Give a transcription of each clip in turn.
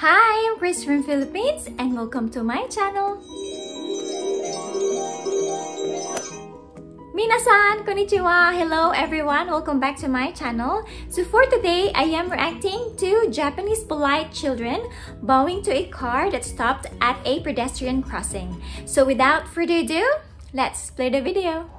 Hi, I'm Kris from Philippines and welcome to my channel. Minasan! Konnichiwa! Hello everyone! Welcome back to my channel. So for today, I am reacting to Japanese polite children bowing to a car that stopped at a pedestrian crossing. So without further ado, let's play the video.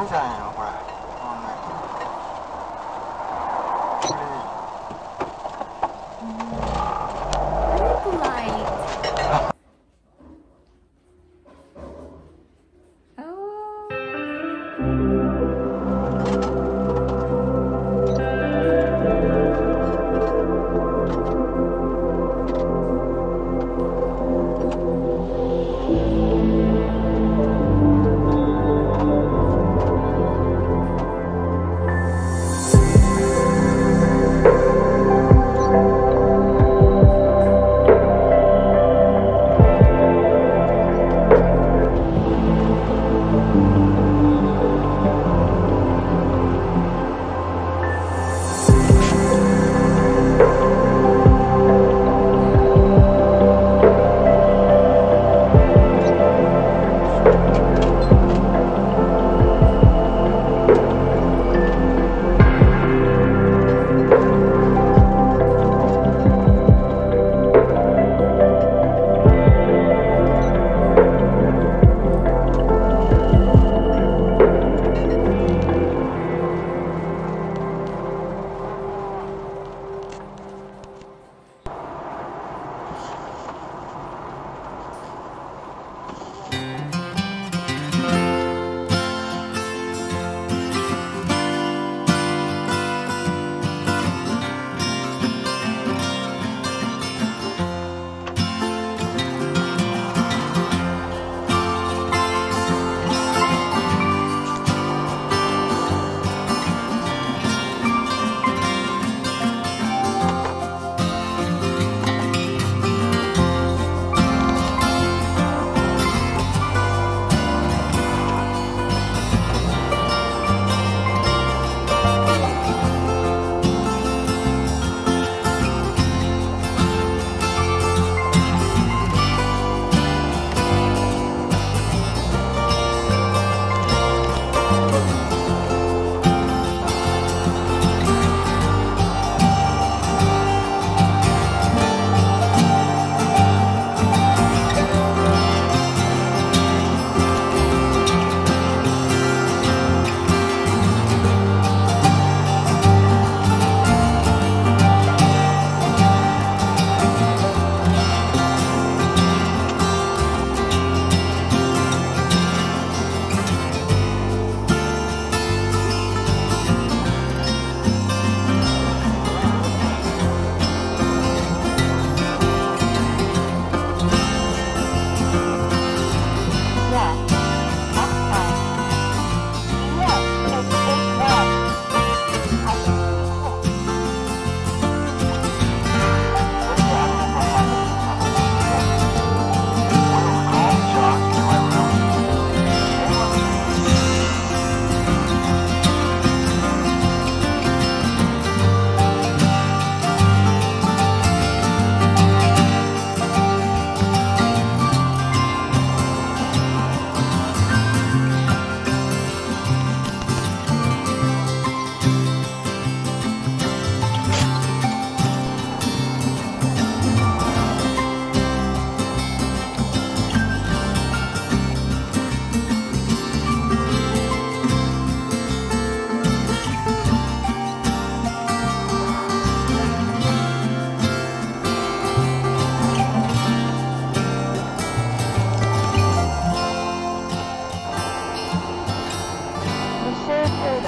风扇也要换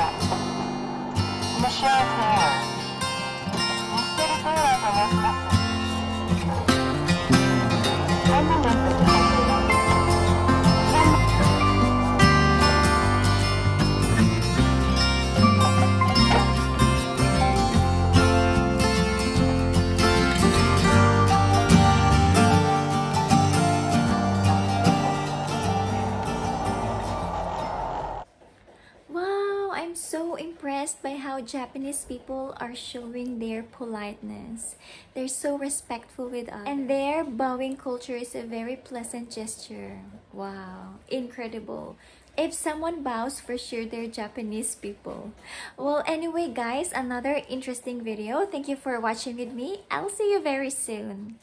that. I'm so impressed by how Japanese people are showing their politeness. They're so respectful with us. And their bowing culture is a very pleasant gesture. Wow, incredible. If someone bows, for sure they're Japanese people. Well, anyway guys, another interesting video. Thank you for watching with me. I'll see you very soon.